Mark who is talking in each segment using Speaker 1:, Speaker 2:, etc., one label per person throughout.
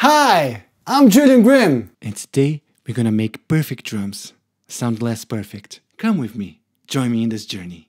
Speaker 1: Hi, I'm Julian Grimm. And today we're gonna make perfect drums sound less perfect. Come with me. Join me in this journey.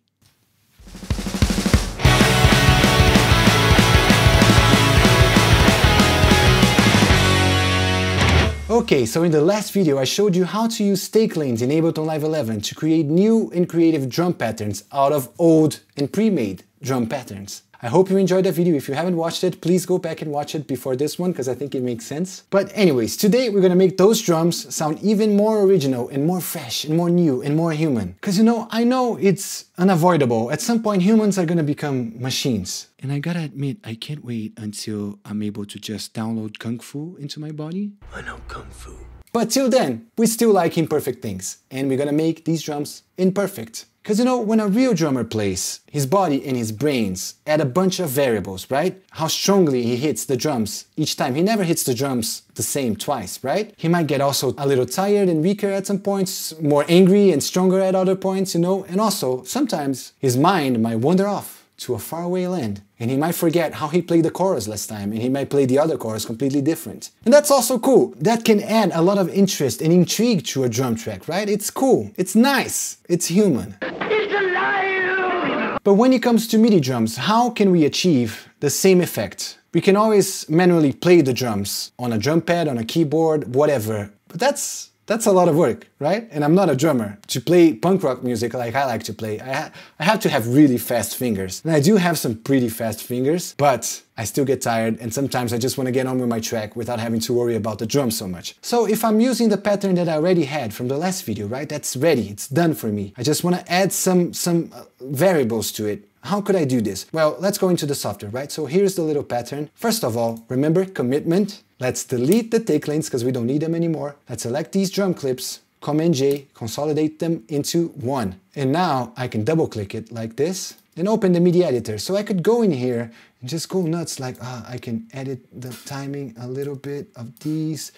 Speaker 1: Okay, so in the last video I showed you how to use take lanes in Ableton Live 11 to create new and creative drum patterns out of old and pre-made drum patterns. I hope you enjoyed that video. If you haven't watched it, please go back and watch it before this one because I think it makes sense. But anyways, today we're gonna make those drums sound even more original and more fresh and more new and more human. Because you know, I know it's unavoidable. At some point, humans are gonna become machines. And I gotta admit, I can't wait until I'm able to just download Kung Fu into my body. I know Kung Fu. But till then, we still like imperfect things. And we're gonna make these drums imperfect. Because you know, when a real drummer plays, his body and his brains add a bunch of variables, right? How strongly he hits the drums each time. He never hits the drums the same twice, right? He might get also a little tired and weaker at some points, more angry and stronger at other points, you know? And also, sometimes his mind might wander off to a faraway land. And he might forget how he played the chorus last time, and he might play the other chorus completely different. And that's also cool. That can add a lot of interest and intrigue to a drum track, right? It's cool. It's nice. It's human. It's alive! But when it comes to MIDI drums, how can we achieve the same effect? We can always manually play the drums on a drum pad, on a keyboard, whatever. But that's that's a lot of work, right? And I'm not a drummer. To play punk rock music like I like to play, I, ha I have to have really fast fingers. And I do have some pretty fast fingers, but I still get tired and sometimes I just want to get on with my track without having to worry about the drum so much. So if I'm using the pattern that I already had from the last video, right, that's ready, it's done for me. I just want to add some, some uh, variables to it. How could I do this? Well, let's go into the software, right? So here's the little pattern. First of all, remember commitment. Let's delete the take lanes because we don't need them anymore. Let's select these drum clips, Command J, consolidate them into one. And now I can double click it like this and open the MIDI editor. So I could go in here and just go nuts like, uh, I can edit the timing a little bit of these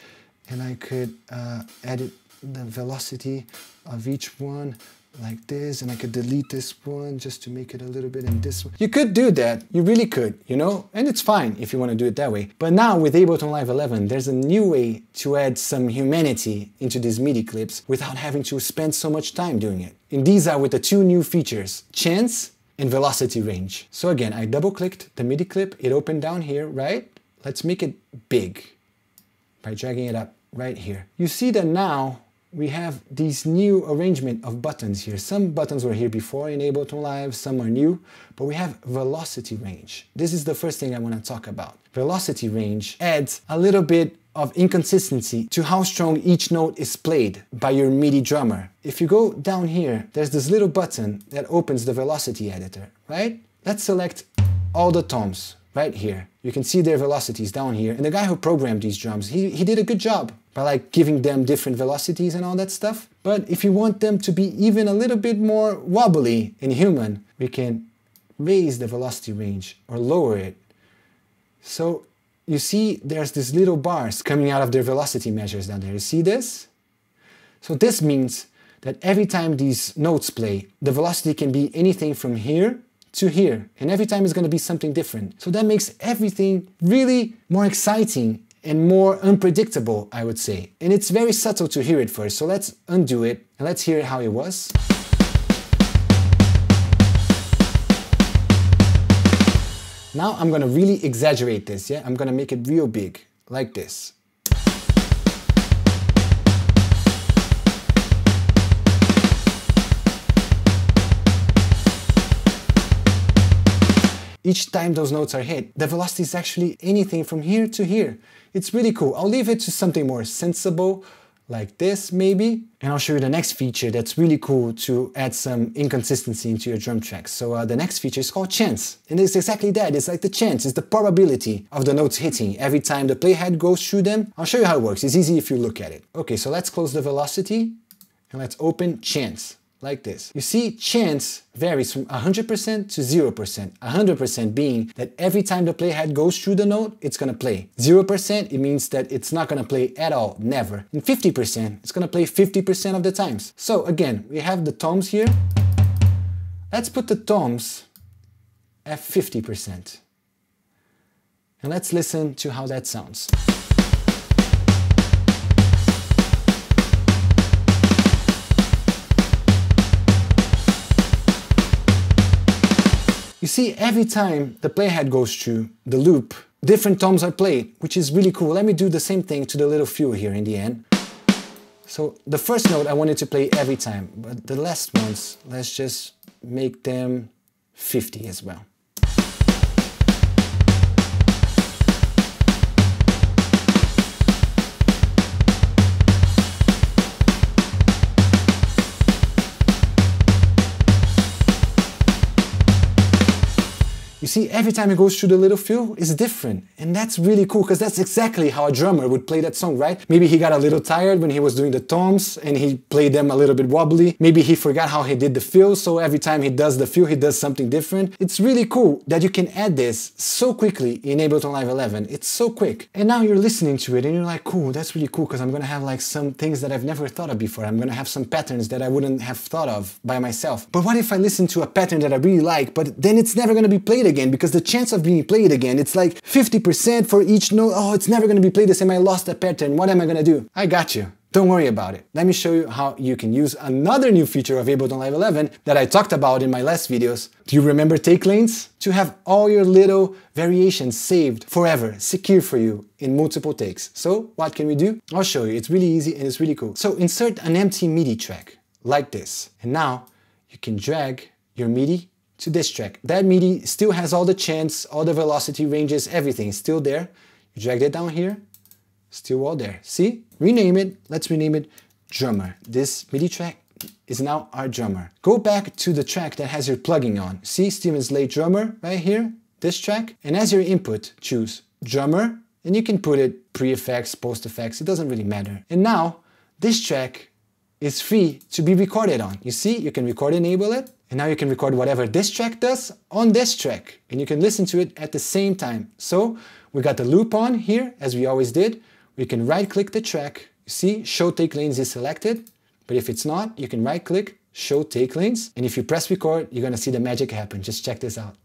Speaker 1: and I could uh, edit the velocity of each one like this and I could delete this one just to make it a little bit in this one. You could do that, you really could, you know, and it's fine if you want to do it that way. But now with Ableton Live 11, there's a new way to add some humanity into these MIDI clips without having to spend so much time doing it. And these are with the two new features, chance and velocity range. So again, I double clicked the MIDI clip, it opened down here, right? Let's make it big by dragging it up right here. You see that now we have this new arrangement of buttons here. Some buttons were here before in Ableton Live, some are new, but we have velocity range. This is the first thing I want to talk about. Velocity range adds a little bit of inconsistency to how strong each note is played by your MIDI drummer. If you go down here, there's this little button that opens the velocity editor, right? Let's select all the toms right here. You can see their velocities down here. And the guy who programmed these drums, he, he did a good job by like giving them different velocities and all that stuff. But if you want them to be even a little bit more wobbly and human, we can raise the velocity range or lower it. So you see there's these little bars coming out of their velocity measures down there. You see this? So this means that every time these notes play, the velocity can be anything from here to here. And every time it's going to be something different. So that makes everything really more exciting and more unpredictable, I would say. And it's very subtle to hear it first. So let's undo it and let's hear how it was. Now I'm gonna really exaggerate this, yeah? I'm gonna make it real big, like this. each time those notes are hit, the velocity is actually anything from here to here. It's really cool. I'll leave it to something more sensible, like this maybe. And I'll show you the next feature that's really cool to add some inconsistency into your drum tracks. So uh, the next feature is called chance. And it's exactly that, it's like the chance, it's the probability of the notes hitting every time the playhead goes through them. I'll show you how it works, it's easy if you look at it. Okay, so let's close the velocity and let's open chance like this. You see, chance varies from 100% to 0%. 100% being that every time the playhead goes through the note, it's gonna play. 0% it means that it's not gonna play at all, never. And 50%, it's gonna play 50% of the times. So again, we have the toms here. Let's put the toms at 50%. And let's listen to how that sounds. You see, every time the playhead goes through the loop, different toms are played, which is really cool. Let me do the same thing to the little fill here in the end. So the first note I wanted to play every time, but the last ones, let's just make them 50 as well. You see, every time he goes through the little fill, it's different. And that's really cool, because that's exactly how a drummer would play that song, right? Maybe he got a little tired when he was doing the toms, and he played them a little bit wobbly. Maybe he forgot how he did the fill, so every time he does the fill, he does something different. It's really cool that you can add this so quickly in Ableton Live 11. It's so quick. And now you're listening to it, and you're like, cool, that's really cool, because I'm gonna have like some things that I've never thought of before. I'm gonna have some patterns that I wouldn't have thought of by myself. But what if I listen to a pattern that I really like, but then it's never gonna be played again because the chance of being played again, it's like 50% for each note. Oh, it's never gonna be played the same. I lost a pattern. What am I gonna do? I got you. Don't worry about it. Let me show you how you can use another new feature of Ableton Live 11 that I talked about in my last videos. Do you remember take lanes? To have all your little variations saved forever, secure for you in multiple takes. So what can we do? I'll show you. It's really easy and it's really cool. So insert an empty MIDI track like this. And now you can drag your MIDI to this track. That MIDI still has all the chance, all the velocity ranges, everything still there. You drag it down here, still all there. See? Rename it. Let's rename it drummer. This MIDI track is now our drummer. Go back to the track that has your plugin on. See Steven Slate drummer right here, this track. And as your input, choose drummer, and you can put it pre-effects, post-effects, it doesn't really matter. And now, this track is free to be recorded on. You see, you can record enable it, and now you can record whatever this track does on this track, and you can listen to it at the same time. So we got the loop on here, as we always did. We can right click the track. You see, show take lanes is selected, but if it's not, you can right click, show take lanes, and if you press record, you're gonna see the magic happen. Just check this out.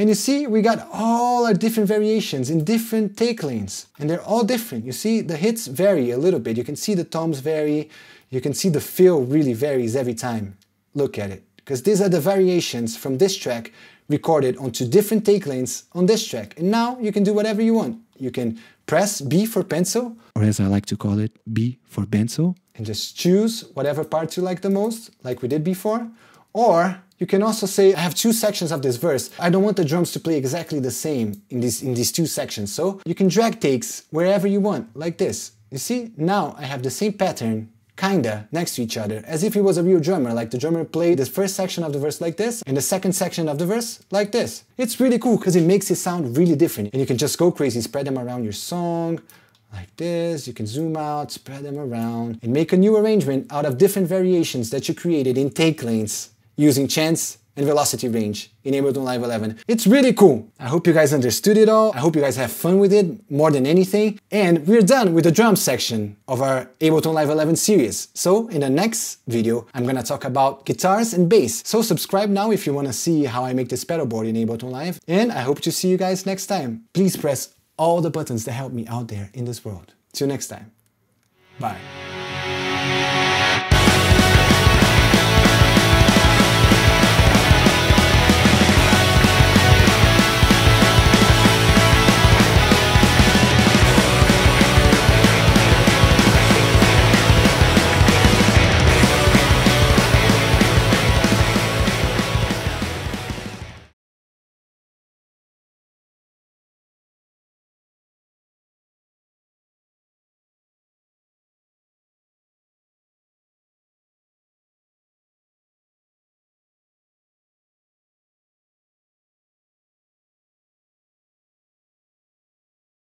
Speaker 1: And you see, we got all our different variations in different take lanes. And they're all different. You see, the hits vary a little bit. You can see the toms vary. You can see the feel really varies every time. Look at it. Because these are the variations from this track recorded onto different take lanes on this track. And now you can do whatever you want. You can press B for pencil, or as I like to call it, B for pencil, and just choose whatever parts you like the most, like we did before. Or you can also say, I have two sections of this verse. I don't want the drums to play exactly the same in, this, in these two sections. So you can drag takes wherever you want, like this. You see, now I have the same pattern kinda next to each other, as if he was a real drummer, like the drummer played the first section of the verse like this, and the second section of the verse like this. It's really cool because it makes it sound really different, and you can just go crazy, spread them around your song, like this, you can zoom out, spread them around, and make a new arrangement out of different variations that you created in take lanes using chance and velocity range in Ableton Live 11. It's really cool. I hope you guys understood it all. I hope you guys have fun with it more than anything. And we're done with the drum section of our Ableton Live 11 series. So in the next video, I'm gonna talk about guitars and bass. So subscribe now if you wanna see how I make this pedal board in Ableton Live. And I hope to see you guys next time. Please press all the buttons that help me out there in this world. Till next time. Bye.